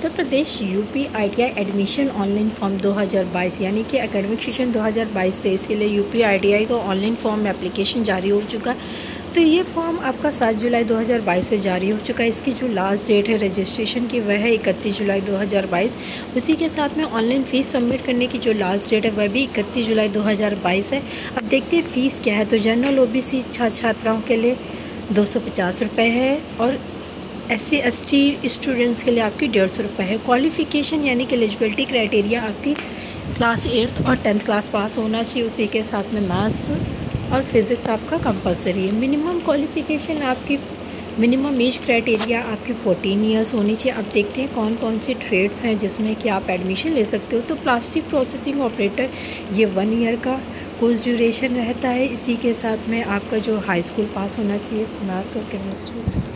Uttar Pradesh UP ITI admission online form 2022 यानी कि academic session 2022-23 के लिए यूपी आईटीआई का ऑनलाइन फॉर्म एप्लीकेशन जारी हो चुका। है तो ये फॉर्म आपका 7 जुलाई 2022 से जारी हो चुका है। इसकी जो लास्ट डेट है रजिस्ट्रेशन की, वह है इकतीस जुलाई 2022 उसी के साथ में ऑनलाइन फ़ीस सबमिट करने की जो लास्ट डेट है, वह भी इकतीस जुलाई 2022 है। अब देखते हैं फ़ीस क्या है। तो जनरल ओबीसी छात्र छात्राओं के लिए दो सौ है और S C S T students के लिए आपकी डेढ़ सौ रुपये है। क्वालिफ़िकेशन यानी कि एलिजिबिलिटी क्राइटेरिया आपकी क्लास एट्थ और टेंथ क्लास पास होना चाहिए। उसी के साथ में मैथ्स और फिज़िक्स आपका कंपलसरी है। मिनिमम क्वालिफ़िकेशन आपकी मिनिमम एज क्राइटेरिया आपकी 14 इयर्स होनी चाहिए। अब देखते हैं कौन कौन से ट्रेड्स हैं जिसमें कि आप एडमिशन ले सकते हो। तो प्लास्टिक प्रोसेसिंग ऑपरेटर ये वन ईयर का कोर्स ड्यूरेशन रहता है। इसी के साथ में आपका जो हाई स्कूल पास होना चाहिए मैथ्स और केमिस्ट्री